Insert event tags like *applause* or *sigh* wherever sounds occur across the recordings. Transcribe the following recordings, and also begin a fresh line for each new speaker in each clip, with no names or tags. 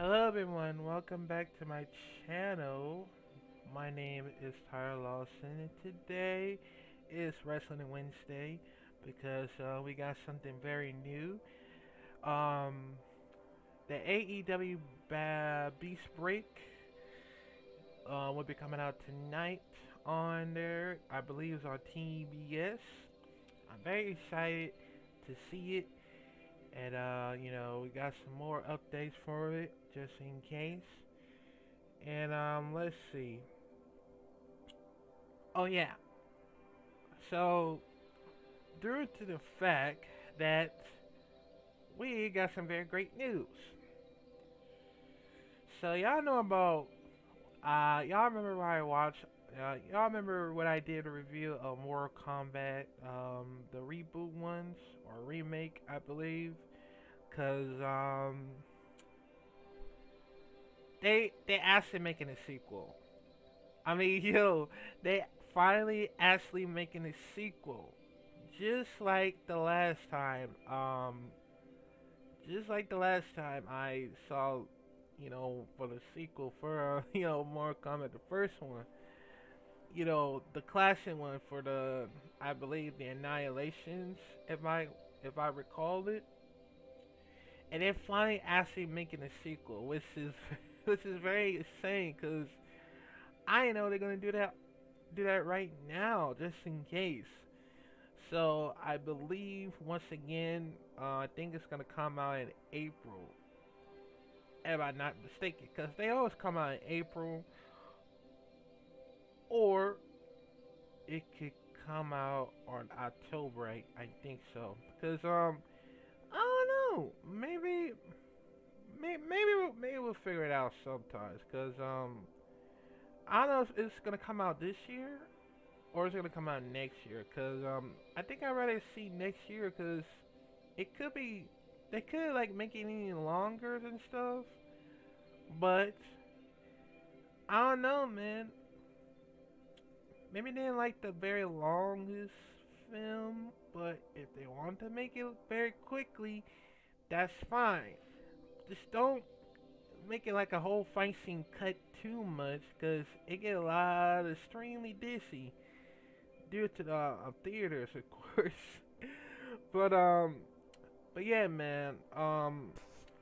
Hello everyone, welcome back to my channel. My name is Tyler Loston and today is Wrestling Wednesday because uh, we got something very new. Um, the AEW ba Beach Break uh, will be coming out tonight on there. I believe it's on TBS. I'm very excited to see it. And, uh, you know, we got some more updates for it, just in case. And, um, let's see. Oh, yeah. So, due to the fact that we got some very great news. So, y'all know about, uh, y'all remember when I watched, uh, y'all remember when I did a review of Mortal Kombat, um, the reboot ones, or remake, I believe? Cause um, they they actually making a sequel. I mean, *laughs* yo, they finally actually making a sequel, just like the last time. Um, just like the last time I saw, you know, for the sequel for uh, *laughs* you know Mortal Kombat, the first one. You know, the classic one for the, I believe the Annihilations, if I if I recall it and they're finally actually making a sequel, which is *laughs* which is very insane because I know they're gonna do that do that right now just in case. So I believe once again, uh, I think it's gonna come out in April, if I'm not mistaken, because they always come out in April, or it could come out on October. I, I think so because um I don't know. maybe, maybe, maybe we'll, maybe we'll figure it out sometimes. Cause um, I don't know if it's gonna come out this year or it's gonna come out next year. Cause um, I think I'd rather see next year. Cause it could be they could like make it any longer and stuff, but I don't know, man. Maybe they didn't like the very longest film, but if they want to make it very quickly, that's fine. Just don't make it like a whole fight scene cut too much, cause it get a lot extremely dizzy due to the uh, theaters, of *laughs* course. but um, but yeah, man. Um,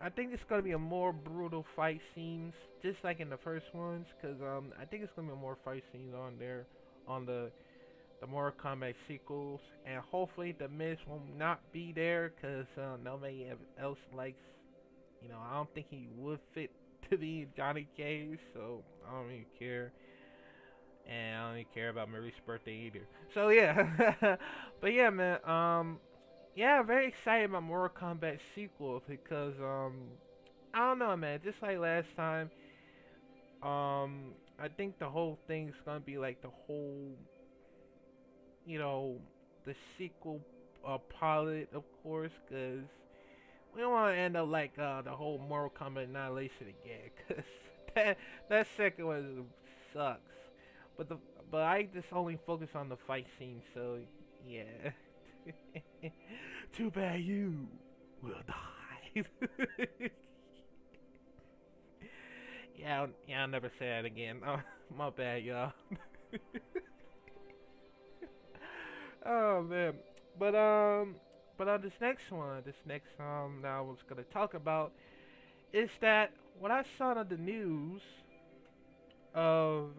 I think it's gonna be a more brutal fight scenes, just like in the first ones, cause um, I think it's gonna be more fight scenes on there, on the the Mortal Kombat sequels, and hopefully the Miz will not be there because uh, nobody else likes. You know, I don't think he would fit *laughs* to be Johnny Cage, so I don't even care. And I don't even care about Marie's birthday either. So yeah, *laughs* but yeah, man. Um, yeah, very excited about Mortal Kombat sequel because um, I don't know, man. Just like last time, um, I think the whole thing's gonna be like the whole you know, the sequel uh, pilot, of course, because we don't want to end up like uh, the whole Mortal Kombat Annihilation again, because *laughs* that that second one sucks. But the but I just only focus on the fight scene, so yeah. *laughs* Too bad you will die. *laughs* yeah, I'll, yeah, I'll never say that again. Oh, my bad, y'all. Oh man, but um, but on this next one, this next um, that I was gonna talk about is that what I saw on the news of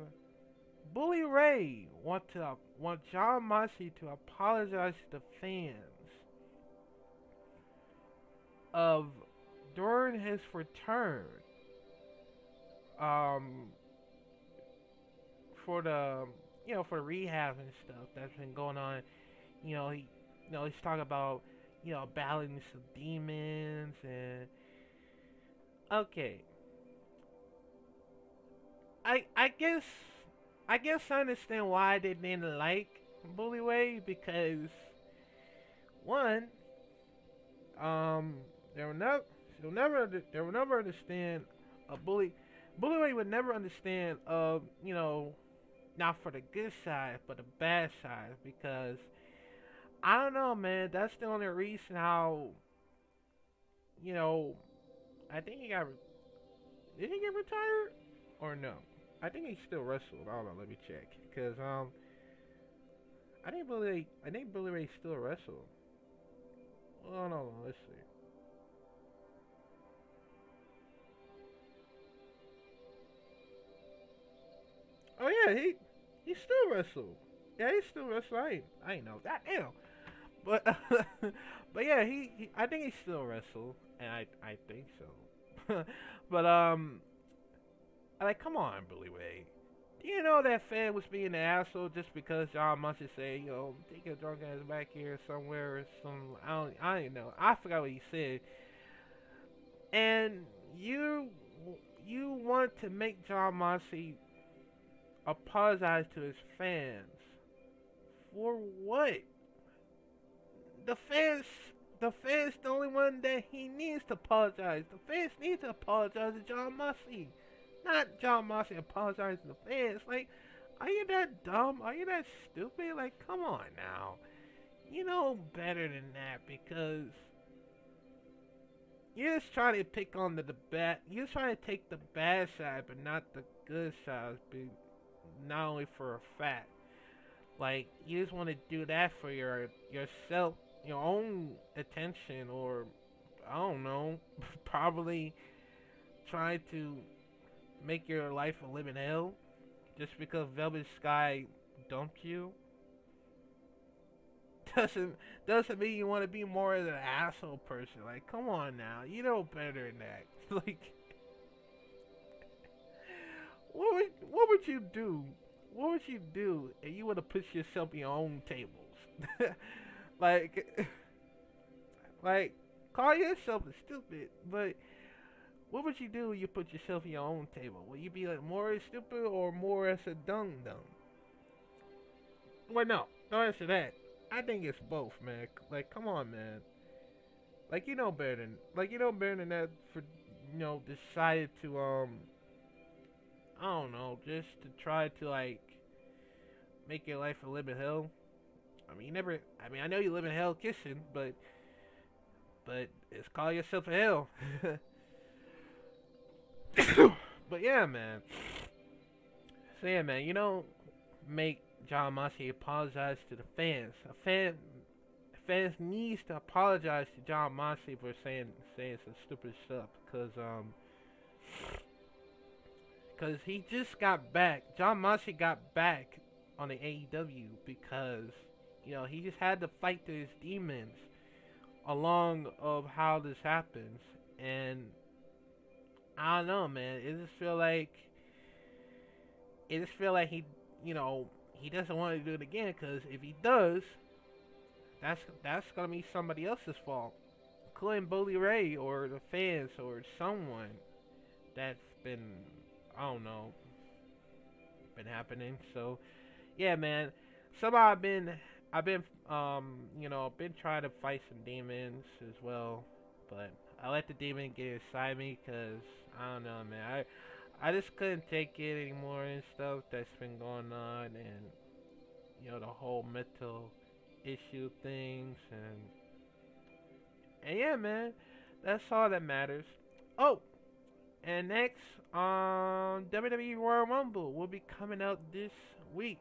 Bully Ray want to want Jon Moxley to apologize to the fans of during his return um for the you know for the rehab and stuff that's been going on. You know, he, you know, he's talking about, you know, battling some demons and. Okay. I I guess I guess I understand why they didn't like Bully Ray because one, um, they will never they'll never they will never understand a bully. Bully Ray would never understand uh you know not for the good side but the bad side because I don't know, man. That's the only reason how, you know, I think he got, did he get retired or no? I think he still wrestled. I don't know. Let me check. Cause um, I think Billy Ray, I think Billy Ray still wrestled. Oh no, let's see. Oh yeah, he he still wrestled. Yeah, he still wrestled. I ain't, I ain't know that. But *laughs* but yeah, he, he I think he still wrestled, and I I think so. *laughs* but um, like come on, Billy Ray. Do you know that fan was being an asshole just because Jon Moxley said, you know, take your drunk ass back here somewhere or some I don't I don't know. I forgot what he said. And you you want to make Jon Moxley apologize to his fans. For what? The fans the fans the only one that he needs to apologize. The fans need to apologize to Jon Moxley. Not Jon Moxley apologizing to the fans. Like, are you that dumb? Are you that stupid? Like, come on now. You know better than that because you're just trying to pick on the, the bad. You're trying to take the bad side, but not the good side. Not only for a fact. Like you just want to do that for your yourself, your own attention, or I don't know, *laughs* probably trying to make your life a living hell just because Velvet Sky dumped you *laughs* doesn't doesn't mean you want to be more of an asshole person. Like, come on now, you know better than that. *laughs* like, what would what would you do? What would you do if you would have put yourself in your own tables? Like, *laughs* like call yourself a stupid, but what would you do if you put yourself in your own table? Would you be like more as stupid or more as a dumb dumb? Well, no, don't answer that. I think it's both, man. Like, come on, man. Like, you know better than, like, you know better than that for, you know, decided to, um, I don't know, just to try to, like, make your life a living hell. I mean, you never, I mean, I know you live in hell kissing, but, but it's call yourself a hell. *coughs* but yeah, man. So yeah, man, you don't make Jon Moxley apologize to the fans. A fan, fans needs to apologize to Jon Moxley for saying saying some stupid stuff, cause um, cause he just got back. Jon Moxley got back on the AEW because you know he just had to fight his demons along of how this happens and I don't know, man. It just feel like it just feel like he, you know, he doesn't want to do it again. Because if he does, that's that's gonna be somebody else's fault, including Bully Ray or the fans or someone that's been, I don't know, been happening. So, yeah, man. Somehow I've been, I've been, um, you know, been trying to fight some demons as well, but I let the demon get inside me because I don't know, man. I I just couldn't take it anymore and stuff that's been going on, and you know the whole mental issue things, and and yeah, man, that's all that matters. Oh, and next, um, WWE Royal Rumble will be coming out this week.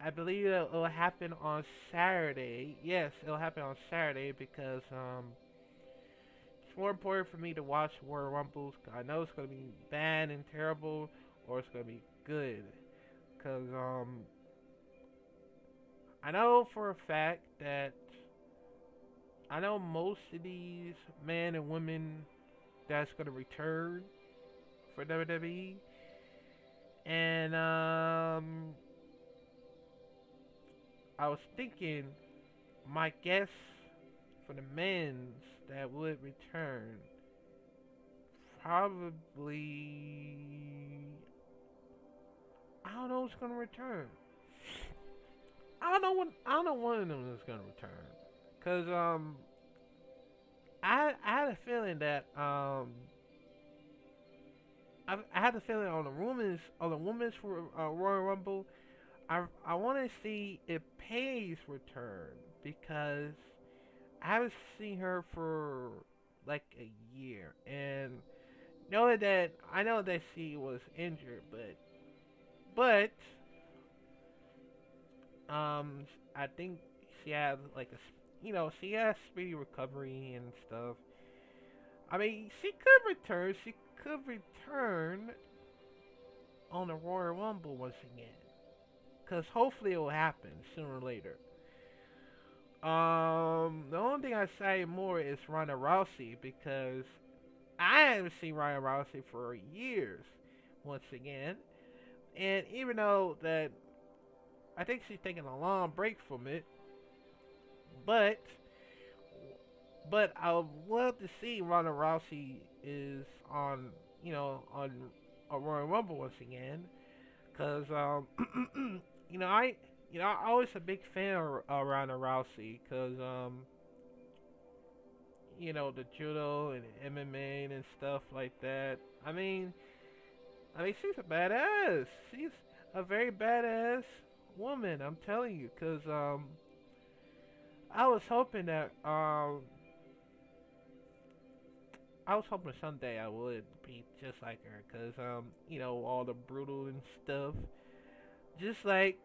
I believe it'll happen on Saturday. Yes, it'll happen on Saturday because um more important for me to watch Royal Rumbles. I know it's gonna be bad and terrible, or it's gonna be good. Cause um, I know for a fact that I know most of these men and women that's gonna return for WWE, and um, I was thinking my guess for the men's that would return probably I don't know who's gonna return. I don't know what I don't know one of them is gonna return, cause um I I had a feeling that um I, I had a feeling on the women's on the women's for uh, Royal Rumble I I want to see if Paige return because I haven't seen her for like a year, and knowing that I know that she was injured, but but um, I think she had like a you know she has speedy recovery and stuff. I mean, she could return. She could return on the Royal Rumble once again, because hopefully it will happen sooner or later. Um, the only thing I say more is Ronda Rousey because I haven't seen Ronda Rousey for years. Once again, and even though that I think she's taking a long break from it, but but I would love to see Ronda Rousey is on you know on a Royal Rumble once again, cause um *clears throat* you know I you know, I'm always a big fan of, of Ronda Rousey because, um, you know, the judo and MMA and stuff like that. I mean, I mean, she's a badass. She's a very badass woman. I'm telling you, because um, I was hoping that um, I was hoping someday I would be just like her, because um, you know, all the brutal and stuff, just like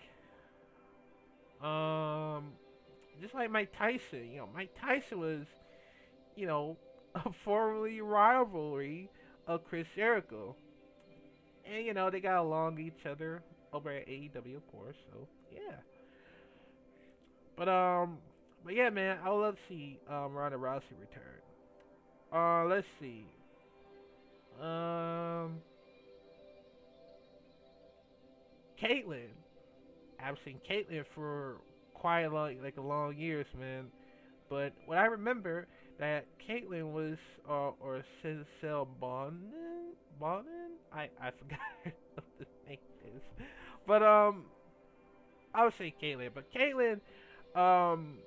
um, just like Mike Tyson, you know, Mike Tyson was, you know, *laughs* a formerly rivalry of Chris Jericho. And, you know, they got along each other over at AEW, of course, so, yeah. But, um, but yeah, man, I would love to see, um, Ronda Rousey return. Uh, let's see. Um, Kaitlyn. I've seen Kaitlyn for quite a long, like a long years, man. But what I remember that Kaitlyn was, uh, or Cecile Bonin, Bonin, I I forgot *laughs* what the name is, but um, I would say Kaitlyn, but Kaitlyn, um,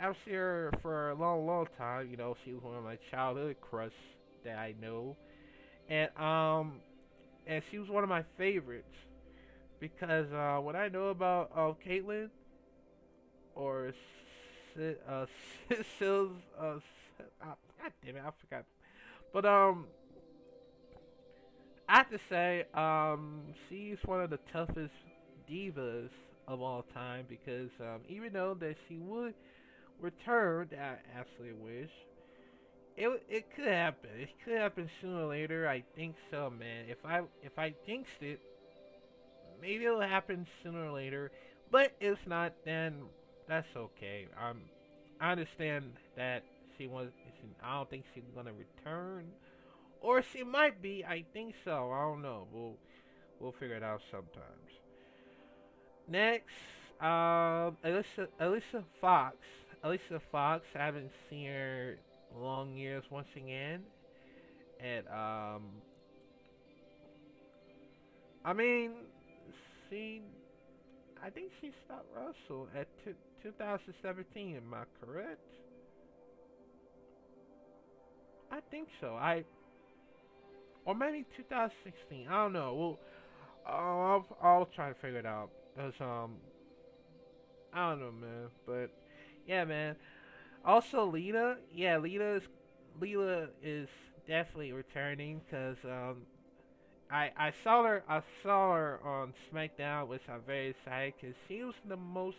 I've seen her for a long, long time. You know, she was one of my childhood crush that I know, and um, and she was one of my favorites because uh, what I know about uh, *laughs* Kaitlyn or uh, Sills, uh, God damn it, I forgot. But um, I have to say, um, she's one of the toughest divas of all time because um, even though that she would return, I actually wish. It, it could happen. It could happen sooner or later. I think so, man. If I if I jinxed it, maybe it'll happen sooner or later. But if not, then that's okay. Um, I understand that she was. I don't think she's gonna return, or she might be. I think so. I don't know. We'll we'll figure it out sometimes. Next, um, Alicia Alicia Fox. Alicia Fox. I haven't seen her long years once again, and um, I mean, she, I think she stopped Russell at t- 2017. Am I correct? I think so. I, or maybe 2016. I don't know. Well, I'll, I'll try to figure it out. Cause um, I don't know, man. But yeah, man. Also, Lita. Yeah, Lita is Lita is definitely returning because um, I I saw her I saw her on SmackDown, which I'm very excited because she was the most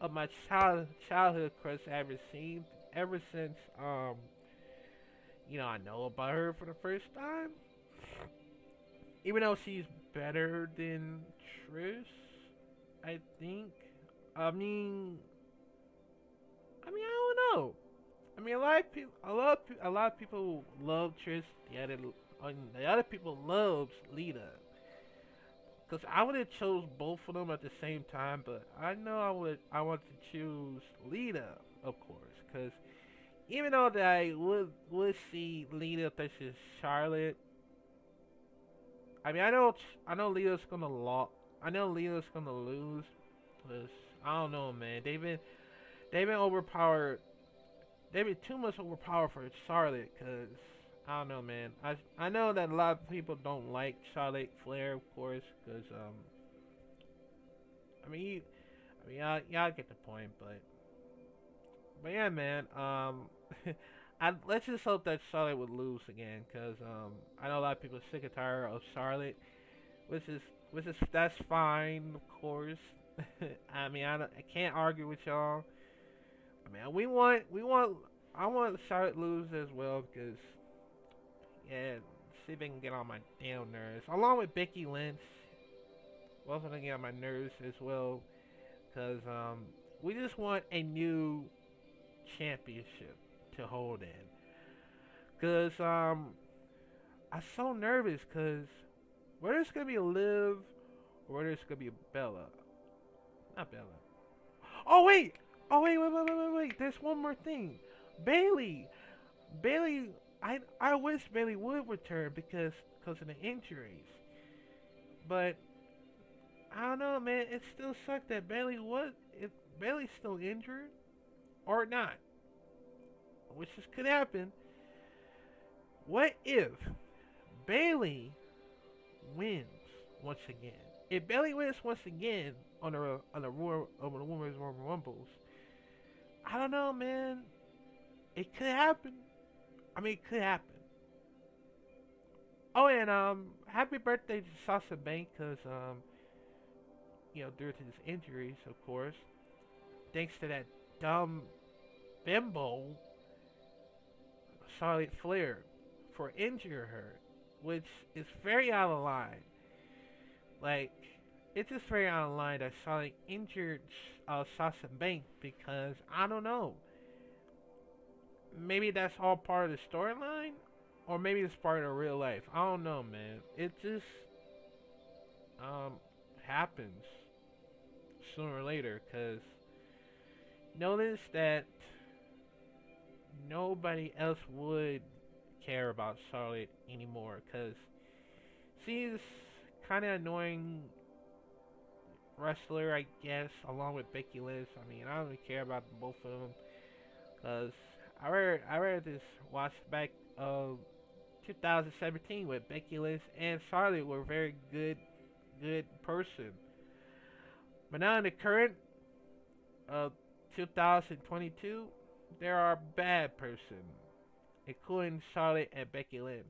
of my child childhood crush I ever seen ever since um you know I know about her for the first time. Even though she's better than Trish, I think. I mean, I mean I don't know. I mean a lot of people, a lot of, a lot of people love Trish. Yeah, they and the other people loves Lita. Cause I would have chose both of them at the same time, but I know I would I want to choose Lita, of course, cause even though that I would would see Lita versus Charlotte. I mean, I know I know Lita's gonna lo- I know Lita's gonna lose, cause I don't know, man. They've been they've been overpowered. They've been too much overpowered for Charlotte, cause I don't know, man. I I know that a lot of people don't like Charlotte Flair, of course, because um, I mean, you, I mean, y'all, y'all get the point, but but yeah, man. Um, *laughs* I, let's just hope that Charlotte would lose again, cause um, I know a lot of people are sick and tired of Charlotte, which is which is that's fine, of course. *laughs* I mean, I, I can't argue with y'all. I mean, we want we want I want Charlotte lose as well because yeah, see if they can get on my damn nerves. Along with Becky Lynch, of them get on my nerves as well because um, we just want a new championship to hold in. Cause um, I'm so nervous because whether it's gonna be Liv or whether it's gonna be Bella, not Bella. Oh wait, oh wait, wait, wait, wait, wait, wait. There's one more thing. Bailey. Bayley. I I wish Bayley would return because because of the injuries, but I don't know, man. It still sucked that Bayley was if Bayley's still injured or not, which this could happen. What if Bayley wins once again? If Bayley wins once again on the on the Royal on the Women's Royal Rumbles, I don't know, man. It could happen. I mean, it could happen. Oh, and um, happy birthday to Sasha Bank cause um, you know, due to his injuries, of course, thanks to that dumb bimbo, Charlotte Flair, for injuring her, which is very out of line. Like, it's just very out of line that Charlotte injured uh, Sasha Banks because I don't know. Maybe that's all part of the storyline, or maybe it's part of real life. I don't know, man. It just um happens sooner or later because notice that nobody else would care about Charlotte anymore because she's kind of annoying wrestler, I guess, along with Becky Lynch. I mean, I don't really care about both of them because I read I read this watch back of 2017 with Becky Lynch and Charlotte were very good good person. But now in the current uh 2022, there are bad person, including Charlotte and Becky Lynch,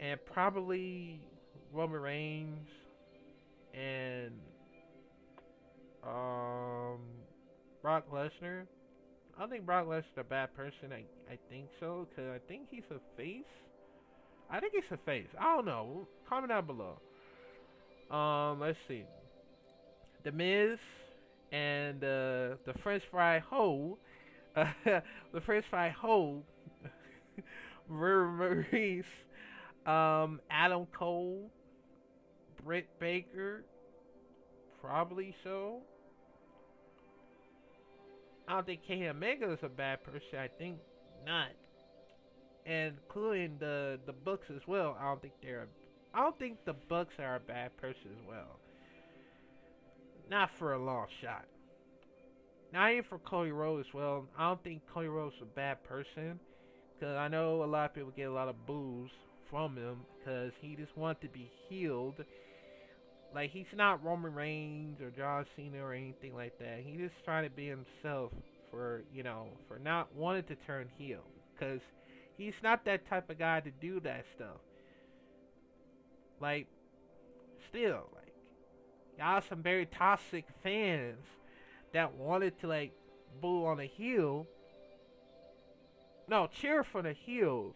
and probably Roman Reigns and um Brock Lesnar. I don't think Brock Lesnar's a bad person. I I think so because I think he's a face. I think he's a face. I don't know. Comment down below. Um, let's see. The Miz and uh, the French fry hoe, uh, *laughs* the French fry hoe, *laughs* Maryse, um, Adam Cole, Britt Baker, probably so. I don't think Kenny Omega is a bad person. I think not, and including the the Bucks as well. I don't think they're. I don't think the Bucks are a bad person as well. Not for a long shot. Not even for Cody Rhodes as well. I don't think Cody Rhodes is a bad person. Because I know a lot of people get a lot of boos from him. Because he just wants to be healed. Like, he's not Roman Reigns or John Cena or anything like that. He's just trying to be himself for, you know, for not wanting to turn heel. Because he's not that type of guy to do that stuff. Like, still, like, y'all some very toxic fans that wanted to like boo on the heel. No, cheer for the heels,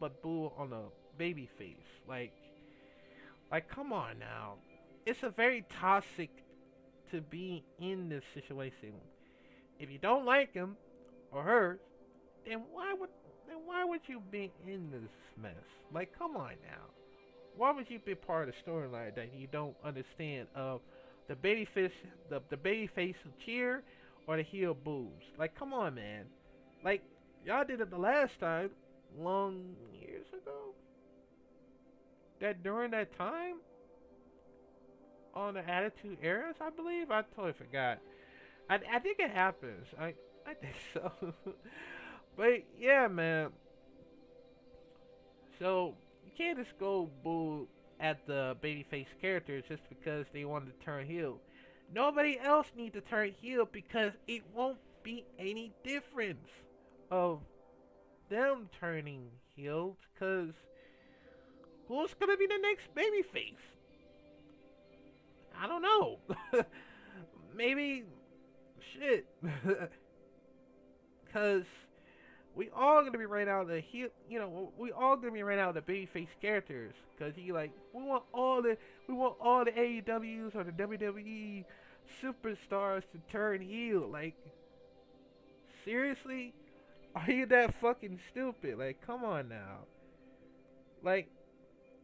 but boo on the baby face. Like, like come on now. It's a very toxic to be in this situation. If you don't like him or her, then why would then why would you be in this mess? Like, come on now. Why would you be part of the storyline that you don't understand of the baby face the the baby face cheer or the heel boos? Like, come on, man. Like, y'all did it the last time, long years ago. That during that time on the Attitude Eras, I believe. I totally forgot. I I think it happens. I I think *laughs* so. but yeah, man. So you can't just go boo at the babyface characters just because they want to turn heel. Nobody else needs to turn heel because it won't be any difference of them turning heel cause who's gonna be the next babyface? I don't know. *laughs* Maybe shit. *laughs* Cause we all gonna be right out of the heel. You know, we all gonna be right out of the babyface characters. Cause he like we want all the we want all the AEWs or the WWE superstars to turn heel. Like seriously, are you that fucking stupid? Like come on now. Like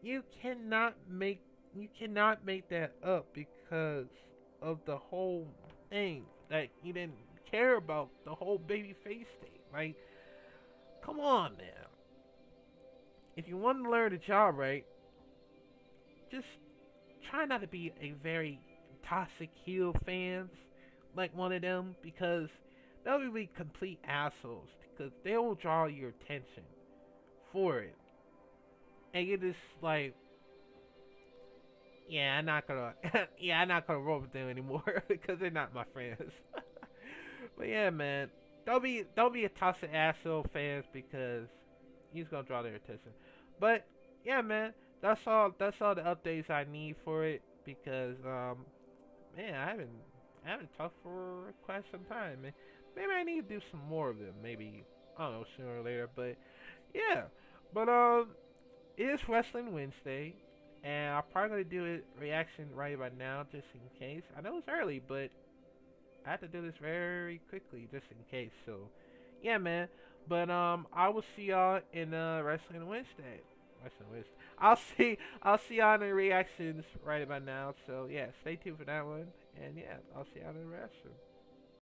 you cannot make you cannot make that up because of the whole thing. Like you didn't care about the whole baby face thing. Like, come on now. If you want to learn the job right, just try not to be a very toxic heel fans like one of them because they'll be complete assholes because they will draw your attention for it. And you're just like, yeah, I'm not gonna, *laughs* yeah, I'm not gonna roll with them anymore *laughs* because they're not my friends. *laughs* but yeah, man, don't be, don't be a toxic asshole fans because he's gonna draw their attention. But yeah, man, that's all. That's all the updates I need for it because, um, man, I haven't, I haven't talked for quite some time, man. Maybe I need to do some more of them. Maybe I don't know sooner or later. But yeah, but um, it is Wrestling Wednesday and I'm probably gonna do a reaction right about now, just in case. I know it's early, but I have to do this very quickly, just in case. So, yeah, man. But um, I will see y'all in uh, Wrestling Wednesday. Wrestling Wednesday. *laughs* I'll see. I'll see y'all in the reactions right about now. So yeah, stay tuned for that one. And yeah, I'll see y'all in the wrestling.